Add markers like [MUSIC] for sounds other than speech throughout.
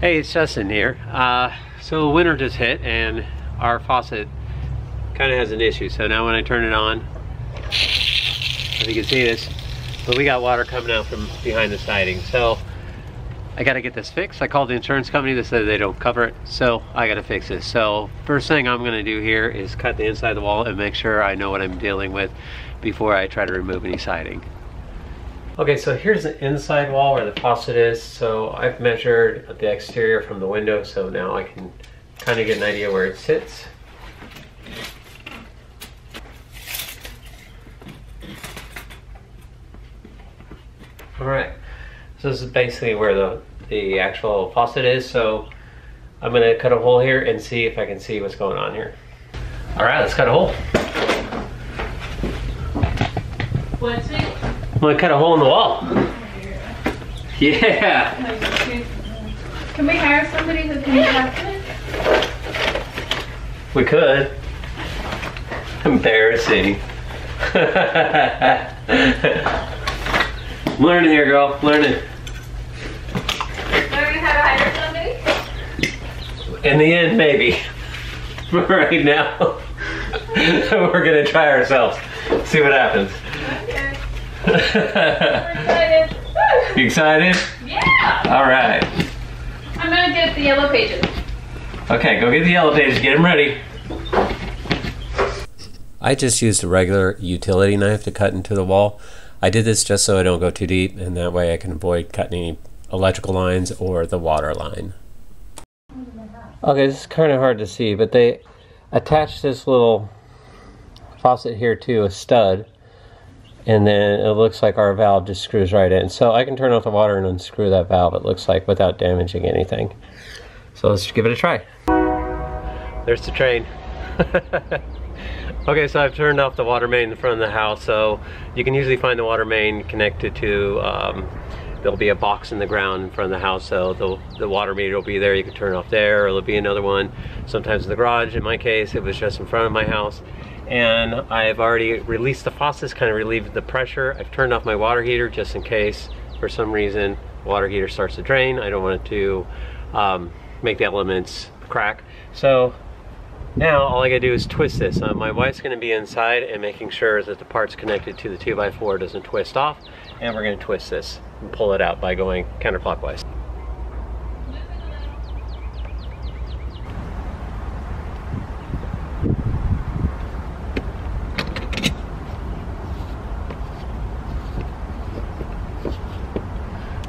Hey, it's Justin here. Uh, so winter just hit and our faucet kind of has an issue. So now when I turn it on, if you can see this, but we got water coming out from behind the siding. So I gotta get this fixed. I called the insurance company, they said they don't cover it. So I gotta fix this. So first thing I'm gonna do here is cut the inside of the wall and make sure I know what I'm dealing with before I try to remove any siding. Okay, so here's the inside wall where the faucet is. So I've measured the exterior from the window, so now I can kind of get an idea where it sits. All right, so this is basically where the, the actual faucet is. So I'm gonna cut a hole here and see if I can see what's going on here. All right, let's cut a hole. What's it? I'm gonna cut a hole in the wall. Yeah. Can we hire somebody who can help it? We could. Embarrassing. [LAUGHS] Learning here, girl. Learning. Learning how to hire somebody? In the end, maybe. [LAUGHS] right now, [LAUGHS] we're gonna try ourselves. See what happens. Okay. We're excited. [LAUGHS] You excited? Yeah! All right. I'm gonna get the yellow pages. Okay, go get the yellow pages. Get them ready. I just used a regular utility knife to cut into the wall. I did this just so I don't go too deep, and that way I can avoid cutting any electrical lines or the water line. Okay, this is kind of hard to see, but they attached this little faucet here to a stud, and then it looks like our valve just screws right in. So I can turn off the water and unscrew that valve, it looks like, without damaging anything. So let's give it a try. There's the train. [LAUGHS] okay, so I've turned off the water main in front of the house. So you can usually find the water main connected to, um, there'll be a box in the ground in front of the house. So the, the water meter will be there. You can turn off there, or there'll be another one. Sometimes in the garage. In my case, it was just in front of my house. And I've already released the faucets, kind of relieved the pressure. I've turned off my water heater just in case, for some reason, water heater starts to drain. I don't want it to um, make the elements crack. So now all I gotta do is twist this. Uh, my wife's gonna be inside and making sure that the parts connected to the 2x4 doesn't twist off. And we're gonna twist this and pull it out by going counterclockwise.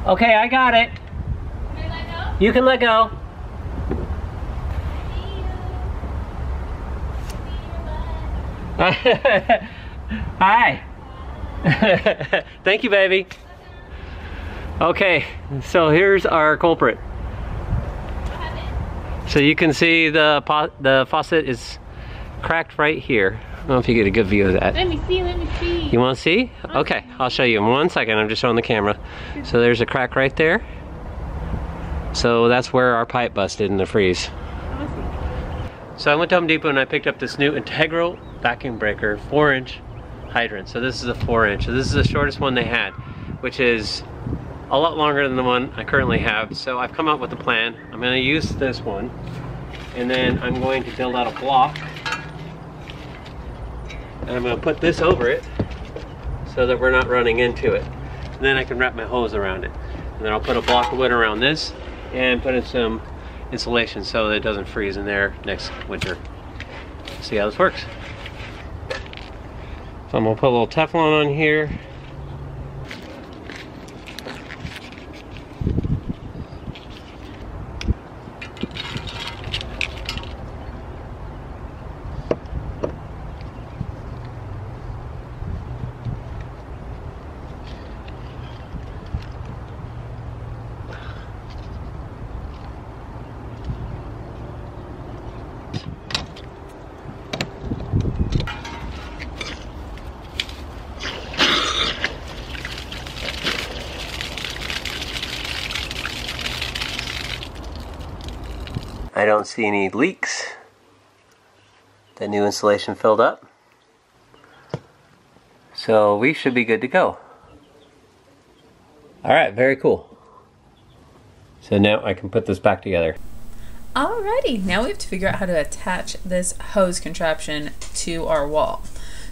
Okay, I got it. Can I go? You can let go. [LAUGHS] Hi. [LAUGHS] Thank you, baby. Okay, so here's our culprit. So you can see the the faucet is cracked right here. I don't know if you get a good view of that. Let me see, let me see. You want to see? Okay, I'll show you in one second. I'm just showing the camera. So there's a crack right there. So that's where our pipe busted in the freeze. So I went to Home Depot and I picked up this new Integral vacuum breaker, four inch hydrant. So this is a four inch. So this is the shortest one they had, which is a lot longer than the one I currently have. So I've come up with a plan. I'm gonna use this one and then I'm going to build out a block and I'm gonna put this over it so that we're not running into it. And then I can wrap my hose around it. And then I'll put a block of wood around this and put in some insulation so that it doesn't freeze in there next winter. See how this works. So I'm gonna put a little Teflon on here. I don't see any leaks. The new insulation filled up. So we should be good to go. All right, very cool. So now I can put this back together. Alrighty, now we have to figure out how to attach this hose contraption to our wall.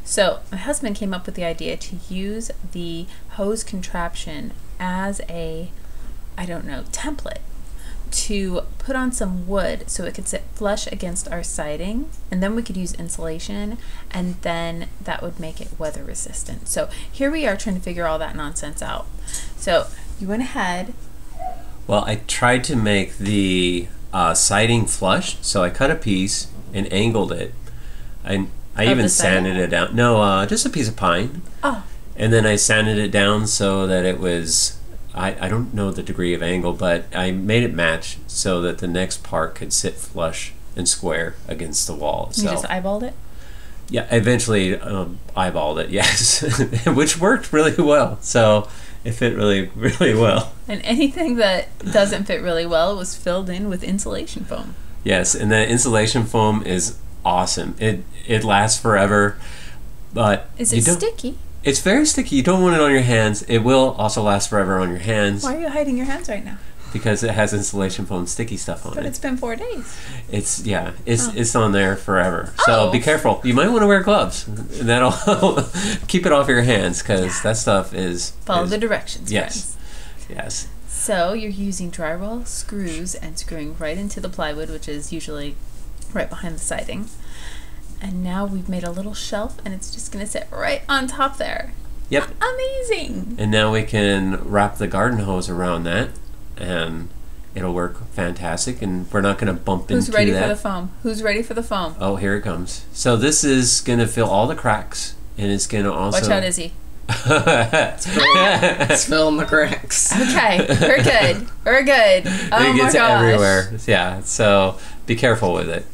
So my husband came up with the idea to use the hose contraption as a, I don't know, template to put on some wood so it could sit flush against our siding and then we could use insulation and then that would make it weather resistant. So here we are trying to figure all that nonsense out. So you went ahead. Well, I tried to make the uh, siding flush, so I cut a piece and angled it. I, I even sanded it down. No, uh, just a piece of pine. Oh, And then I sanded it down so that it was, I, I don't know the degree of angle, but I made it match so that the next part could sit flush and square against the wall. you So just eyeballed it? yeah, eventually um, eyeballed it, [LAUGHS] yes, [LAUGHS] which worked really well. So it fit really, [LAUGHS] really well. And anything that doesn't fit really well was filled in with insulation foam. Yes, and the insulation foam is awesome. It it lasts forever, but Is it sticky? It's very sticky. You don't want it on your hands. It will also last forever on your hands Why are you hiding your hands right now? because it has insulation foam sticky stuff on But it. But it's been four days. It's yeah, it's Oh. it's on there forever. So Oh. be careful. You might want to wear gloves. That'll [LAUGHS] keep it off your hands because that stuff is Follow is- the directions, yes. friends. yes. So you're using drywall screws and screwing right into the plywood, which is usually right behind the siding. And now we've made a little shelf and it's just gonna sit right on top there. Yep. Amazing! And now we can wrap the garden hose around that, and it'll work fantastic. And we're not going to bump into anything. Who's into ready that. for the foam? Who's ready for the foam? Oh, here it comes. So this is going to fill all the cracks, and it's going to also. Watch out, Izzy. [LAUGHS] It's filling the cracks. Okay, we're [LAUGHS] good. We're good. Oh it my gets gosh. everywhere. Yeah, so be careful with it.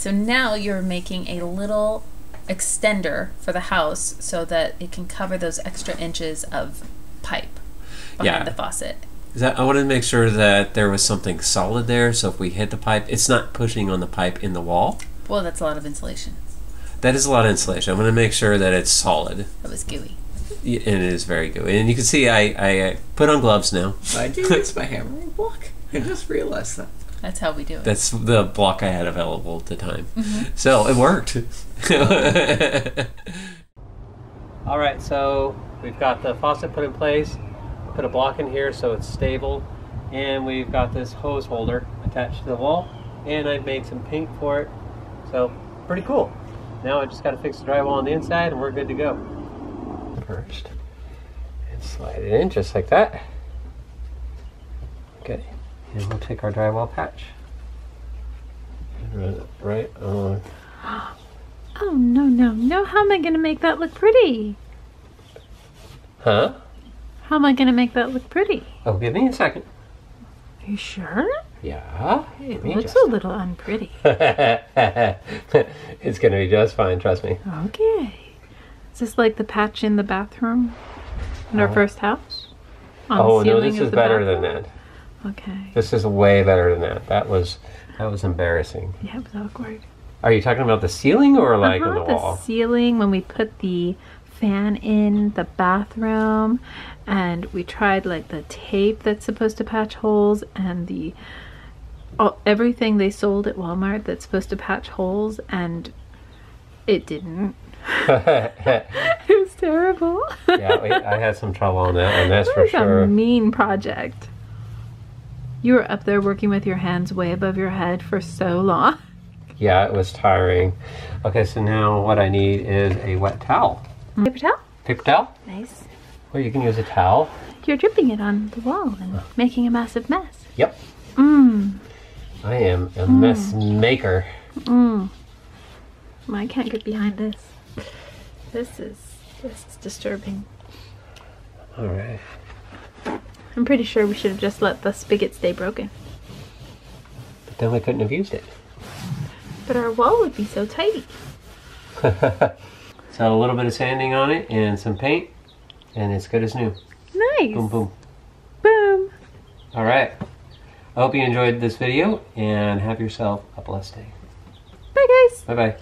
So now you're making a little extender for the house so that it can cover those extra inches of pipe behind Yeah. the faucet. Is That, I wanted to make sure that there was something solid there, so if we hit the pipe, it's not pushing on the pipe in the wall. Well, that's a lot of insulation. That is a lot of insulation. I want to make sure that it's solid, That was gooey. Y- and it is very gooey. And you can see I, I uh, put on gloves now. I do [LAUGHS] use my hammering block. I just realized that. That's how we do it. That's the block I had available at the time. Mm-hmm. So it worked. [LAUGHS] All right, so we've got the faucet put in place. Put a block in here so it's stable, and we've got this hose holder attached to the wall. And I've made some paint for it, so pretty cool. Now I just got to fix the drywall on the inside, and we're good to go. First, and slide it in just like that. Okay, and we'll take our drywall patch. run it Right on. Oh, no, no, no. How am I going to make that look pretty? Huh? How am I going to make that look pretty? Oh, give me a second. Are you sure? Yeah. It looks just- a little unpretty. [LAUGHS] it's gonna be just fine, trust me. Okay. Is this like the patch in the bathroom in our Uh, first house? On the oh no, ceiling this is the better than that. Okay. This is way better than that. That was that was embarrassing. Yeah, it was awkward. Are you talking about the ceiling or like uh-huh, the the wall? ceiling when we put the fan in the bathroom and we tried like the tape that's supposed to patch holes and the all, everything they sold at Walmart that's supposed to patch holes and it didn't. [LAUGHS] [LAUGHS] It was terrible. we, I had some trouble on that one. That's That for sure. a mean project. You were up there working with your hands way above your head for so long. [LAUGHS] Yeah, it was tiring. Okay, so now what I need is a wet towel. Paper towel? Paper towel? Nice. Well, you can use a towel. You're dripping it on the wall and making a massive mess. Yep. Mmm. I am a mm. mess maker. Mmm. I can't get behind this. This is this is disturbing. All right. I'm pretty sure we should have just let the spigot stay broken. But then we couldn't have used it. But our wall would be so tidy. [LAUGHS] So a little bit of sanding on it and some paint, and it's good as new. Nice. Boom, boom. Boom. All right. I hope you enjoyed this video and have yourself a blessed day. Bye guys. Bye bye.